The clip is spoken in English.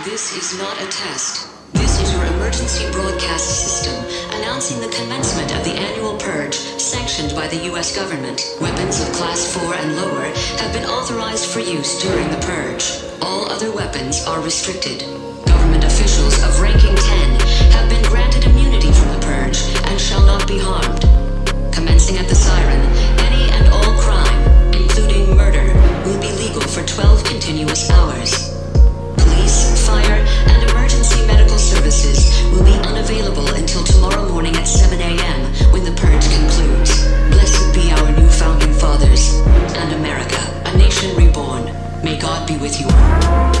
This is not a test. This is your emergency broadcast system announcing the commencement of the annual purge sanctioned by the U.S. government. Weapons of Class 4 and lower have been authorized for use during the purge. All other weapons are restricted. Government officials of ranking 10 have been granted immunity from the purge and shall not be harmed. Commencing at the be with you